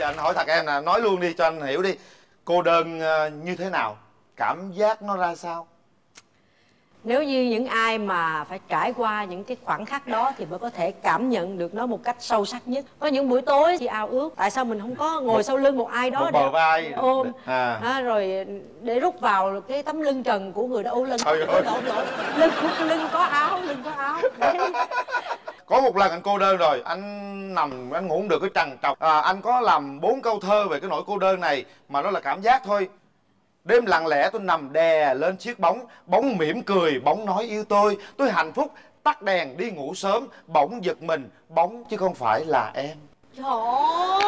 giờ anh hỏi thật em nè nói luôn đi cho anh hiểu đi. Cô đơn ờ, như thế nào? Cảm giác nó ra sao? Nếu như những ai mà phải trải qua những cái khoảnh khắc đó thì mới có thể cảm nhận được nó một cách sâu sắc nhất. Có những buổi tối thì ao ước tại sao mình không có ngồi sau lưng một ai đó một bờ vai. ôm? À. à, rồi để rút vào cái tấm lưng trần của người đó. Ô lưng lộn lộn lưng lưng có áo lưng có áo. có một lần anh cô đơn rồi anh nằm anh ngủ không được cái trằn trọc. À, anh có làm bốn câu thơ về cái nỗi cô đơn này mà nó là cảm giác thôi. Đêm lặng lẽ tôi nằm đè lên chiếc bóng bóng mỉm cười bóng nói yêu tôi. Tôi hạnh phúc tắt đèn đi ngủ sớm bỗng giật mình bóng chứ không phải là em. Trời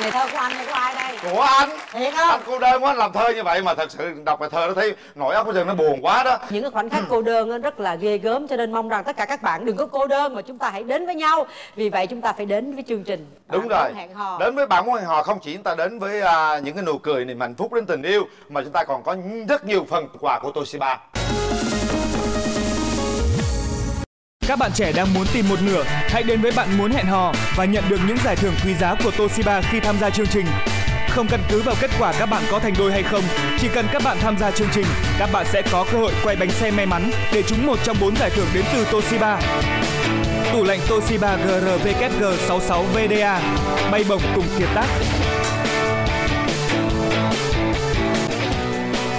Ngày thơ của anh hay của ai đây? của anh. Thiệt không? anh cô đơn quá anh làm thơ như vậy mà thật sự đọc bài thơ nó thấy nỗi óc bây giờ nó buồn quá đó. Những cái khoảnh khắc cô đơn rất là ghê gớm cho nên mong rằng tất cả các bạn đừng có cô đơn mà chúng ta hãy đến với nhau. Vì vậy chúng ta phải đến với chương trình. Đúng Bạn rồi. muốn hẹn hò. Đến với bạn muốn hẹn hò không chỉ chúng ta đến với à, những cái nụ cười niềm hạnh phúc đến tình yêu mà chúng ta còn có rất nhiều phần quà của Toshiba Các bạn trẻ đang muốn tìm một nửa, hãy đến với bạn muốn hẹn hò và nhận được những giải thưởng quý giá của Toshiba khi tham gia chương trình. Không căn cứ vào kết quả các bạn có thành đôi hay không, chỉ cần các bạn tham gia chương trình, các bạn sẽ có cơ hội quay bánh xe may mắn để trúng một trong bốn giải thưởng đến từ Toshiba. Tủ lạnh Toshiba GRVKG 66 VDA, bay bổng cùng kiệt tác.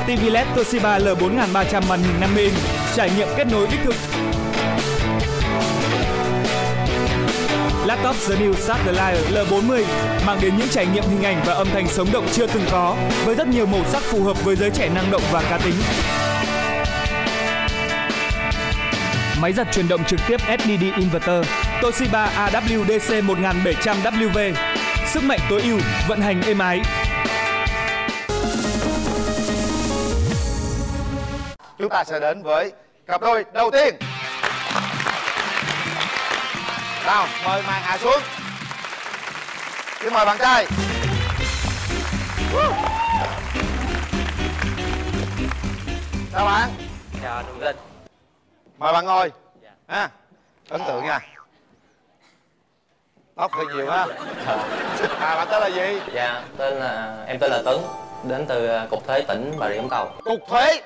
TV LED Toshiba L4300 màn hình 50 inch, trải nghiệm kết nối đích thực Laptop The New Satellite L40 mang đến những trải nghiệm hình ảnh và âm thanh sống động chưa từng có với rất nhiều màu sắc phù hợp với giới trẻ năng động và cá tính. Máy giặt chuyển động trực tiếp SDD Inverter Toshiba AWDC 1700W Sức mạnh tối ưu, vận hành êm ái. Chúng ta sẽ đến với cặp đôi đầu tiên nào mời màn hạ xuống. Xin mời bạn trai. Chào bạn. Chào Trường Linh. Mời bạn ngồi. Dạ. ha ấn tượng nha. Tóc hơi nhiều ha. À bạn tên là gì? Dạ tên là em tên là Tuấn đến từ à, cục thuế tỉnh Bà Rịa Vũng Tàu. Cục thuế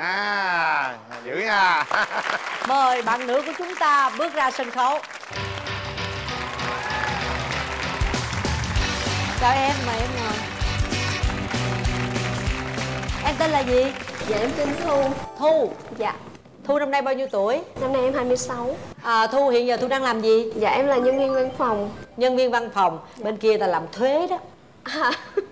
à dữ nha. Mời bạn nữ của chúng ta bước ra sân khấu. Chào em mời em ngồi. Em tên là gì? Dạ em tên Thu. Thu? Dạ. Thu năm nay bao nhiêu tuổi? Năm nay em 26 à, thu hiện giờ thu đang làm gì? Dạ em là nhân viên văn phòng. Nhân viên văn phòng. Bên kia là làm thuế đó. À,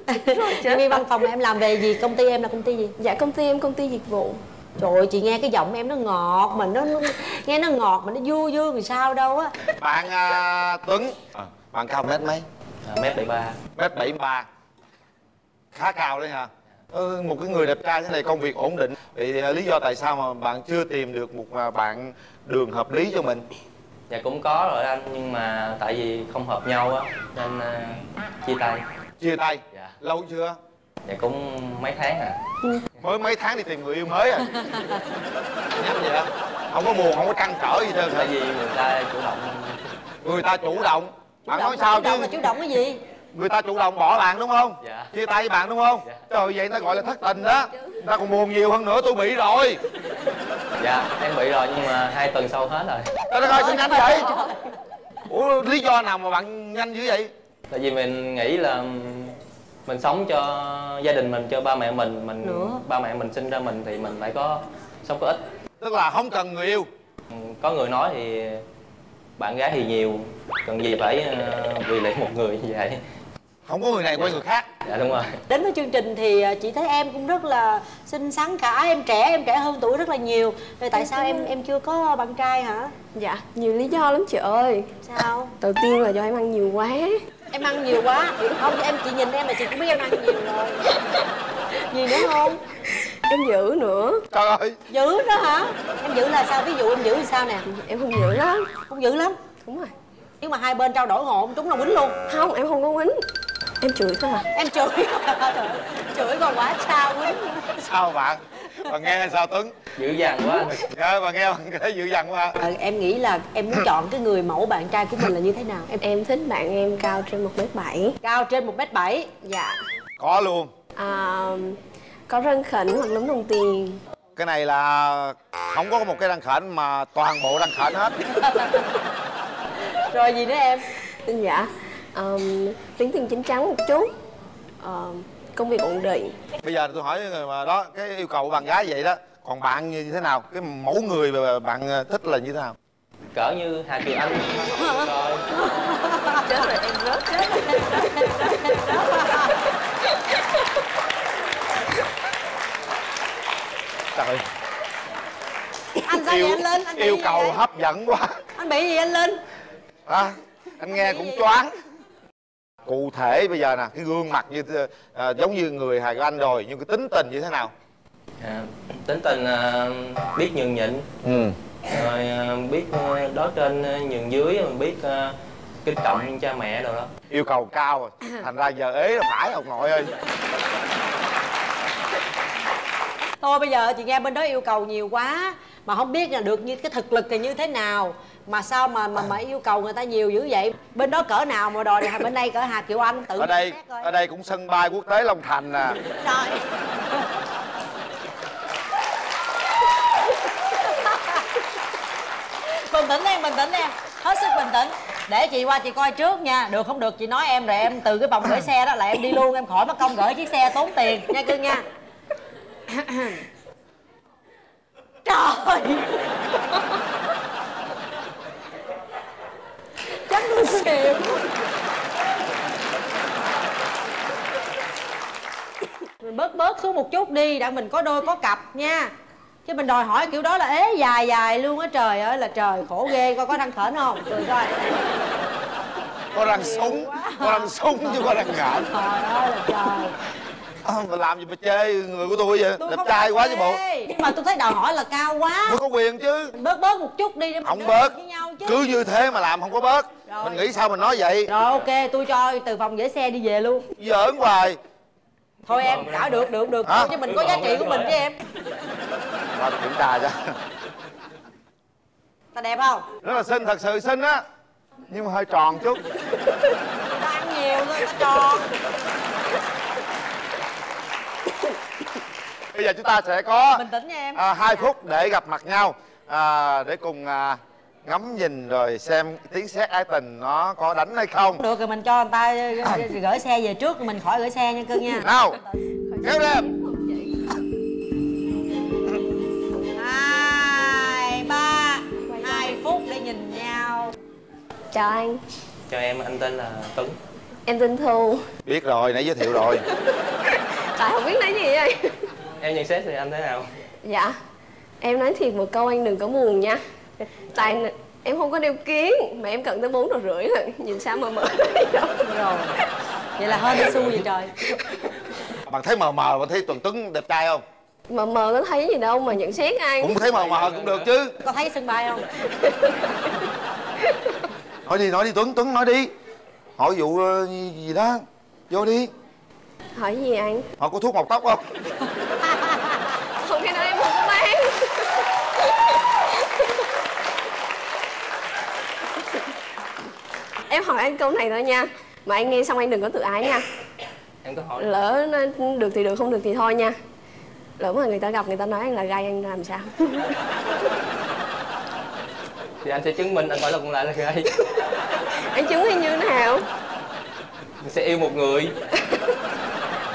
nhân văn phòng em làm về gì? Công ty em là công ty gì? Dạ công ty em công ty dịch vụ. Trời ơi chị nghe cái giọng em nó ngọt mà nó, nó nghe nó ngọt mà nó vui vui làm sao đâu á. Bạn à, tuấn. À, bạn cao mét mấy? À, mét 73 mét bảy ba. Khá cao đấy hả? Ừ, một cái người đẹp trai thế này công việc ổn định. Vậy à, lý do tại sao mà bạn chưa tìm được một bạn đường hợp lý cho mình? Dạ cũng có rồi anh nhưng mà tại vì không hợp nhau á nên à, chia tay. Chia tay lâu chưa? Dạ cũng mấy tháng à. Mới mấy tháng đi tìm người yêu mới à. Nhanh vậy á. Không có buồn không có trăn trở gì hả tại vì người ta chủ động. Người ta chủ động. Bạn Chủ nói động- sao chủ động chứ? là chủ động cái gì? Người ta chủ động bỏ bạn đúng không? Dạ. chia tay với bạn đúng không? Dạ. trời vậy người ta gọi là thất tình đó. Người ta còn buồn nhiều hơn nữa tôi bị rồi. Dạ em bị rồi nhưng mà hai tuần sau hết rồi. Trời đất ơi sao nhanh vậy? Ủa lý do nào mà bạn nhanh dữ vậy? Tại vì mình nghĩ là mình sống cho gia đình mình cho ba mẹ mình mình Nữa. ba mẹ mình sinh ra mình thì mình phải có sống có ích. Tức là không cần người yêu. Ừ, có người nói thì bạn gái thì nhiều cần gì phải ờ, vì lệ một người như vậy? Không có người này quen người khác. Dạ đúng rồi. Đến với chương trình thì à, chị thấy em cũng rất là xinh xắn cả em trẻ em trẻ hơn tuổi rất là nhiều. Rồi tại sao em em chưa có bạn trai hả? Dạ nhiều lý do lắm chị ơi. Sao? Đầu tiên là do em ăn nhiều quá em ăn nhiều quá. Không em chị nhìn em là chị cũng biết em ăn nhiều rồi. Gì nữa không? Em giữ nữa. Trời ơi. Giữ đó hả? Em giữ là sao? Ví dụ em giữ thì sao nè? Em không giữ lắm. Không giữ lắm? Đúng rồi. Nếu mà hai bên trao đổi ngộ chúng là quýnh luôn. Không em không có quýnh. Em chửi thôi à. Em chửi. Trời ơi, chửi còn quá sao quýnh? Sao bạn bà nghe sao tuấn? Dữ dằn quá dạ bà nghe bà thấy dữ dằn quá. Ờ, em nghĩ là em muốn chọn cái người mẫu bạn trai của mình là như thế nào? Em Em thích bạn em cao trên 1m7 cao trên một mét bảy? Dạ. Có luôn. À, Có răng khỉnh hoặc lúm đồng tiền. Cái này là không có một cái răng khểnh mà toàn bộ răng khểnh hết. Rồi gì nữa em? Dạ um, Tính tình chín chắn một chút. Um, Công việc ổn định. Bây giờ tôi hỏi người mà đó cái yêu cầu của bạn gái vậy đó còn bạn như thế nào? Cái mẫu người mà bạn thích là như thế nào? Cỡ như hà kiều anh. Coi Chết rồi em rớt trời. Anh sao vậy anh lên? Anh bị yêu gì cầu vậy? hấp dẫn quá. Anh bị gì anh lên? À, anh nghe cũng choáng cụ thể bây giờ nè cái gương mặt như à, giống như người hài của anh rồi nhưng cái tính tình như thế nào? À, tính tình à, biết nhường nhịn. Ừ. Rồi à, biết đối trên nhường dưới rồi biết à, kính trọng cha mẹ rồi đó. Yêu cầu cao rồi. Thành ra giờ ế là phải ông nội ơi. Thôi bây giờ chị nghe bên đó yêu cầu nhiều quá mà không biết là được như cái thực lực là như thế nào mà sao mà mà mà yêu cầu người ta nhiều dữ vậy? Bên đó cỡ nào mà đòi bên đây cỡ hà kiều anh tự ở đây ở đây cũng sân bay quốc tế long thành nè trời. Bình tĩnh em bình tĩnh em hết sức bình tĩnh. Để chị qua chị coi trước nha. Được không được chị nói em rồi em từ cái vòng gửi xe đó là em đi luôn. Em khỏi mất công gửi chiếc xe tốn tiền. Nha cưng nha. Trời chắc tôi xỉu mình bớt bớt xuống một chút đi đã mình có đôi có cặp nha. Chứ mình đòi hỏi kiểu đó là ế dài dài luôn á trời ơi là trời khổ ghê coi có răng khểnh không? Cười coi có răng súng có răng súng chứ có răng ngợn trời ơi là trời à, làm gì mà chê người của tôi vậy? Tôi đẹp trai quá chứ bộ. Nhưng mà tôi thấy đòi hỏi là cao quá. Mới có quyền chứ. Bớt bớt một chút đi để mình không bớt. với nhau chứ. Cứ như thế mà làm không có bớt. Rồi. mình nghĩ sao mình nói vậy? Rồi ok tôi cho từ phòng gửi xe đi về luôn. Giỡn hoài. Thôi em cảo được được được. Hả? chứ mình có giá trị của mình chứ em. Qua kiểm tra cho ta đẹp không? Rất là xinh thật sự xinh á. Nhưng mà hơi tròn chút. Ta ăn nhiều thôi ta tròn bây giờ chúng ta sẽ có bình tĩnh nha em. à, hai phút để gặp mặt nhau. À, để cùng à, ngắm nhìn rồi xem tiếng sét ái tình nó có đánh hay không. Được rồi mình cho người ta gửi xe về trước mình khỏi gửi xe nha cưng nha. Nào kéo lên. Hai ba hai phút để nhìn nhau. Chào anh. Cho em anh tên là tuấn. Em tên Thu. Biết rồi nãy giới thiệu rồi. Tại không biết nói gì vậy em nhận xét thì anh thế nào? Dạ Em nói thiệt một câu anh đừng có buồn nha. Tại em không có đeo kiến Mà em cần tới bốn rồi rưỡi rồi Nhìn sao mà mở rồi vậy là hơn đi xu vậy trời. Bạn thấy mờ mờ bạn thấy tuần tuấn đẹp trai không? Mà mờ có thấy gì đâu mà nhận xét anh cũng thấy mờ mờ cũng được chứ. Có thấy sân bay không? Nói đi nói đi tuấn tuấn nói đi. Hỏi vụ ờ, gì đó vô đi. Hỏi gì anh? Họ có thuốc mọc tóc Không cái đó em không có bán Em hỏi anh câu này thôi nha. Mà anh nghe xong anh đừng có tự ái nha. Em có hỏi. Lỡ nó được thì được không được thì thôi nha. Lỡ mà người ta gặp người ta nói anh là gay anh làm sao? Thì anh sẽ chứng minh anh phải là con lại là gay Anh chứng minh như thế nào? Mình sẽ yêu một người.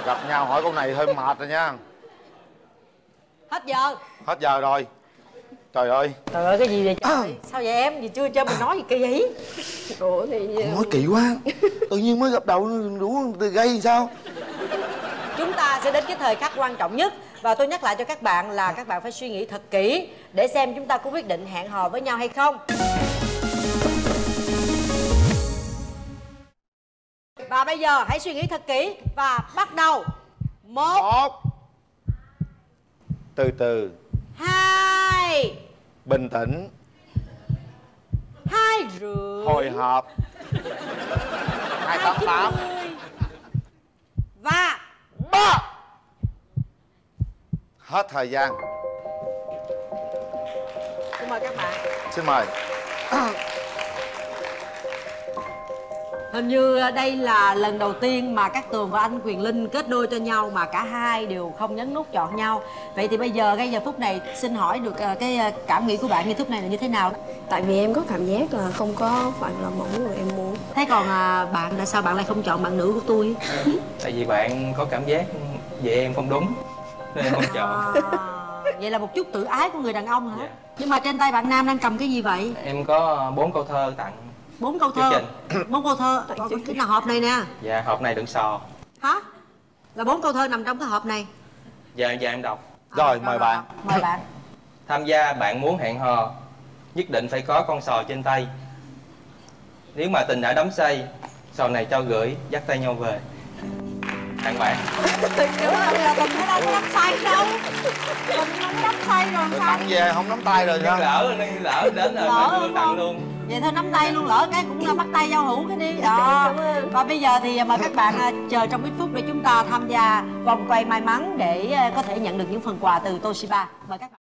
Gặp nhau hỏi câu này hơi mệt rồi nha. Hết giờ. Hết giờ rồi trời ơi. Trời ơi cái gì vậy? Trời sao vậy em? Gì chưa cho mình nói gì kỳ vậy? Ủa thì Con nói kỳ quá. Tự nhiên mới gặp đầu đủ từ gây sao? Chúng ta sẽ đến cái thời khắc quan trọng nhất. Và tôi nhắc lại cho các bạn là các bạn phải suy nghĩ thật kỹ để xem chúng ta có quyết định hẹn hò với nhau hay không. Và bây giờ hãy suy nghĩ thật kỹ và bắt đầu. Một. Một. Từ từ hai. Bình tĩnh. Hai rưỡi. Hồi hộp. Hai tám tám. 290. và ba. Hết thời gian. Xin mời các bạn. Xin mời hình như đây là lần đầu tiên mà các tường và anh quyền linh kết đôi cho nhau mà cả hai đều không nhấn nút chọn nhau. Vậy thì bây giờ ngay giờ phút này xin hỏi được ờ, cái ờ, cảm nghĩ của bạn như phút này là như thế nào? Tại vì em có cảm giác là không có phải là mẫu người em muốn. Thế còn à, bạn tại sao? Bạn lại không chọn bạn nữ của tôi? Tại vì bạn có cảm giác về em không đúng nên em không chọn. À, vậy là một chút tự ái của người đàn ông hả? Dạ. nhưng mà trên tay bạn nam đang cầm cái gì vậy? Em có bốn câu thơ tặng bốn câu thơ. bốn câu thơ. Cái nào hộp này nè. Và hộp này đựng sò. Hả? Là bốn câu thơ nằm trong cái hộp này. Giờ giờ em đọc. Rồi mời bạn. Mời bạn. Tham gia bạn muốn hẹn hò nhất định phải có con sò trên tay. Nếu mà tình đã đắm say sò này cho gửi dắt tay nhau về tặng bạn. Rồi, giờ Tùng nó đâu có đắm say đâu. Nó có đắm say rồi Rồi sao? tặng về không nắm tay rồi sao? lỡ nhưng lỡ đến rồi Lỡ đưa tặng không? luôn. Vậy thôi nắm tay luôn lỡ cái cũng là bắt tay giao hữu cái đi. Đó. Và bây giờ thì mời các bạn à, chờ trong ít phút để chúng ta tham gia vòng quay may mắn Để à, có thể nhận được những phần quà từ Toshiba. Mời các bạn